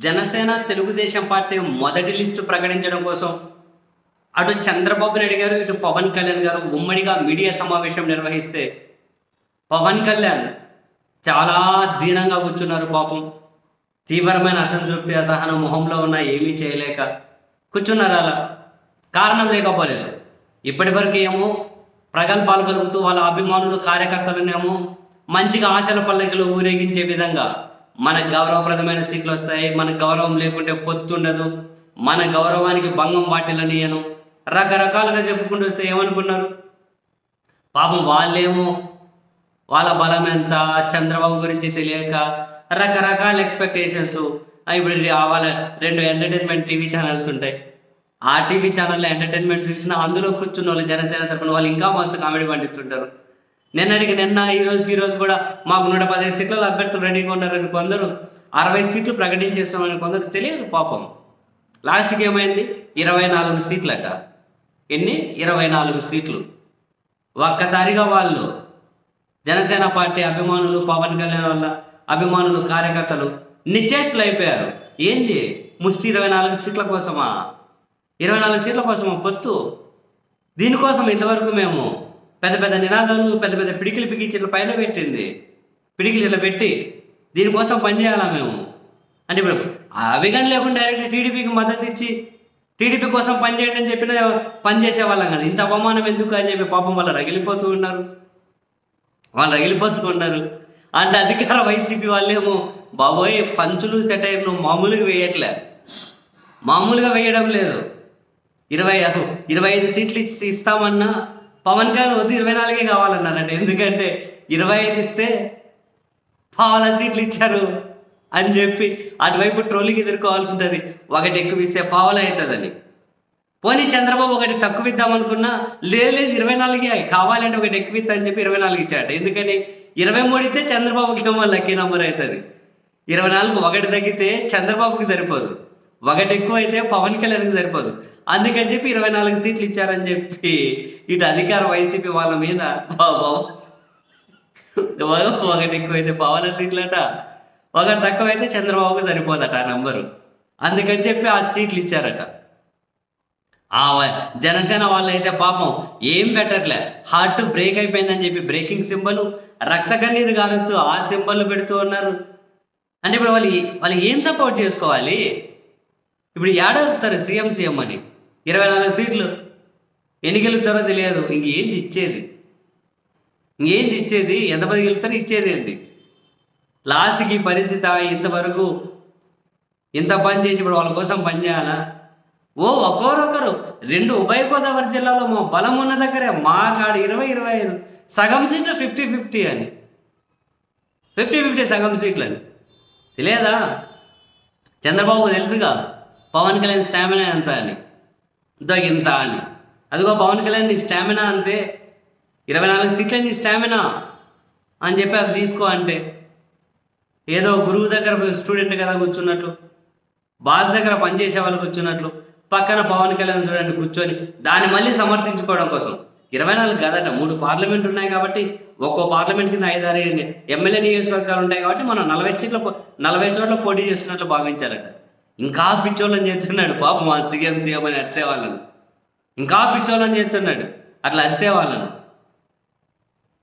Janasena Telugu Desam party మొదటి list ప్రకటించడం కోసం అటు చంద్రబాబు నాయుడు గారు ఇటు పవన్ కళ్యాణ్ గారు ఉమ్మడిగా మీడియా సమావేశం నిర్వహిస్తే పవన్ కళ్యాణ్ చాలా దీనంగా కూర్చున్నారు పాపం. తీవ్రమైన అసంతృప్తి అసహనం మొహంలో ఉన్న ఏమీ చేయలేక కూర్చున్నారు అలా. కారణం లేకపోలేదు. ఇప్పటి వరకు ఏమో ప్రగల్భాలు కలుగుతూ వాళ్ళ అభిమానులు కార్యకర్తలనేమో మంచిగా ఆశల పల్లకిలో ఊరేగించే విధంగా మన గౌరవప్రదమైన సీట్లు వస్తాయి. మనకు గౌరవం లేకుంటే పొత్తుండదు మన గౌరవానికి భంగం వాటిల్లనియను. రకరకాలుగా చెప్పుకుంటూ వస్తే ఏమనుకున్నారు? పాపం వాళ్ళేమో వాళ్ళ బలం ఎంత చంద్రబాబు గురించి తెలియక రకరకాల ఎక్స్పెక్టేషన్స్ ఇప్పుడు వాళ్ళ రెండు ఎంటర్టైన్మెంట్ టీవీ ఛానల్స్ ఉంటాయి. ఆ టీవీ ఛానల్లో ఎంటర్టైన్మెంట్ చూసినా అందులో కూర్చున్న వాళ్ళు జనసేన తరపున వాళ్ళు ఇంకా మస్తు కామెడీ పండిస్తుంటారు. నిన్నటికి నిన్న ఈ రోజు ఈ రోజు కూడా మాకు నూట పదిహేను సీట్లలో అభ్యర్థులు రెడీగా ఉన్నారని కొందరు అరవై సీట్లు ప్రకటించేస్తామని కొందరు తెలియదు పాపం. లాస్ట్కి ఏమైంది? ఇరవై నాలుగు సీట్లట. ఎన్ని? ఇరవై నాలుగు సీట్లు. ఒక్కసారిగా వాళ్ళు జనసేన పార్టీ అభిమానులు పవన్ కళ్యాణ్ వల్ల అభిమానులు కార్యకర్తలు నిశ్చేష్లు అయిపోయారు. ఏంది? ముష్టి ఇరవై నాలుగు సీట్ల కోసమా? ఇరవై నాలుగు సీట్ల కోసమా పొత్తు? దీనికోసం ఇంతవరకు మేము పెద్ద పెద్ద నినాదాలు పెద్ద పెద్ద పిడికిలు పిగిచి ఇట్లా పైన పెట్టింది. పిడికిలు ఇట్లా పెట్టి దీనికోసం పనిచేయాలా మేము? అంటే ఇప్పుడు అవిగన్ లేకుండా డైరెక్ట్ టీడీపీకి మద్దతు ఇచ్చి టీడీపీ కోసం పనిచేయండి అని చెప్పిన పని చేసేవాళ్ళం కదా. ఇంత అవమానం ఎందుకు అని చెప్పి పాపం వాళ్ళు రగిలిపోతూ ఉన్నారు. వాళ్ళు రగిలిపోతున్నారు. అంటే అధికార వైసీపీ వాళ్ళేమో బాబోయ్ పంచులు సెటైర్లు మామూలుగా వేయట్లే. మామూలుగా వేయడం లేదు. ఇరవై ఇరవై ఐదు సీట్లు ఇచ్చి ఇస్తామన్నా పవన్ కళ్యాణ్ వద్దు ఇరవై నాలుగే కావాలన్నారండి. ఎందుకంటే ఇరవై ఐదు ఇస్తే పావుల సీట్లు ఇచ్చారు అని చెప్పి అటువైపు ట్రోలింగ్ ఎదుర్కోవాల్సి ఉంటుంది. ఒకటి ఎక్కువ ఇస్తే పావుల అవుతుందని. పోనీ చంద్రబాబు ఒకటి తక్కువ ఇద్దామనుకున్నా లేదు లేదు ఇరవై నాలుగే కావాలంటే ఒకటి ఎక్కువ ఇస్తా అని చెప్పి ఇరవై నాలుగు ఇచ్చాట ఎందుకని? ఇరవై మూడు ఇస్తే చంద్రబాబుకి ఏమో లక్కీ నెంబర్ అవుతుంది. ఇరవై నాలుగు ఒకటి తగ్గితే చంద్రబాబుకి సరిపోదు. ఒకటి ఎక్కువ అయితే పవన్ కళ్యాణ్కి సరిపోదు. అందుకని చెప్పి ఇరవై నాలుగు సీట్లు ఇచ్చారని చెప్పి ఇటు అధికార వైసీపీ వాళ్ళ మీద బాబా ఒకటి అయితే పవన్ సీట్లట. ఒకటి తక్కువైతే చంద్రబాబుకు సరిపోదట ఆ నంబరు. అందుకని చెప్పి ఆ సీట్లు ఇచ్చారట. ఆ జనసేన వాళ్ళు అయితే పాపం ఏం పెట్టట్లే. హార్ట్ బ్రేక్ అయిపోయిందని చెప్పి బ్రేకింగ్ సింబల్ రక్త కన్నీరు కాలుతూ ఆ సింబల్ పెడుతూ ఉన్నారు. అంటే ఇప్పుడు వాళ్ళు వాళ్ళు ఏం సపోర్ట్ చేసుకోవాలి? ఇప్పుడు ఏడవుతారు సీఎం సీఎం అని. ఇరవై నాలుగు సీట్లు. ఎన్ని గెలుస్తారో తెలియదు. ఇంకేంది ఇచ్చేది ఇంకేంది ఇచ్చేది ఎంతమంది గెలుస్తారో ఇచ్చేది ఏంది? లాస్ట్కి పరిస్థితి ఇంతవరకు ఇంత పని చేసి ఇప్పుడు వాళ్ళ కోసం పని చేయాలా? ఓ ఒకరొకరు రెండు ఉభయ గోదావరి జిల్లాలో మా బలం ఉన్న దగ్గరే. మా కాడ ఇరవై ఇరవై ఐదు. సగం సీట్లు ఫిఫ్టీ ఫిఫ్టీ అని. ఫిఫ్టీ ఫిఫ్టీ సగం సీట్లు అని తెలియదా చంద్రబాబు తెలుసుగా? పవన్ కళ్యాణ్ స్టామినా ఎంత అని ఇంత ఇంత అని అదిగో పవన్ కళ్యాణ్ నీ స్టామినా అంతే. ఇరవై నాలుగు సీట్ల నీ స్టామినా అని చెప్పి అవి తీసుకో అంటే. ఏదో గురువు దగ్గర స్టూడెంట్ కదా కూర్చున్నట్లు బాస్ దగ్గర పనిచేసే వాళ్ళు కూర్చున్నట్లు పక్కన పవన్ కళ్యాణ్ చూడండి కూర్చొని దాన్ని మళ్ళీ సమర్థించుకోవడం కోసం. ఇరవై నాలుగు కదట మూడు పార్లమెంట్ ఉన్నాయి కాబట్టి ఒక్కో పార్లమెంట్ కింద ఐదారు ఎమ్మెల్యే నియోజకవర్గాలు ఉంటాయి కాబట్టి మనం నలభై సీట్ల నలభై చోట్ల పోటీ చేస్తున్నట్లు భావించాలట ఇంకా పిచ్చోళ్ళని చేస్తున్నాడు. పాపం మా సీఎం సీఎం అని అరిసేవాళ్ళను ఇంకా పిచ్చోళ్ళని చేస్తున్నాడు. అట్లా అరిసేవాళ్ళను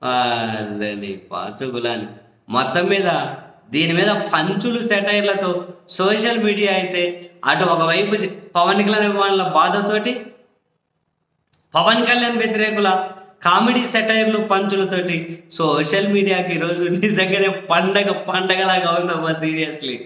వాళ్ళను అదండి పాచుగులాని మొత్తం మీద దీని మీద పంచులు సెటైర్లతో సోషల్ మీడియా అయితే అటు ఒకవైపు పవన్ కళ్యాణ్ అభిమానుల బాధతోటి పవన్ కళ్యాణ్ వ్యతిరేకుల కామెడీ సెటైర్లు పంచులతోటి సోషల్ మీడియాకి ఈరోజు నిజంగానే పండగ పండగలాగా ఉందమ్మా సీరియస్లీ?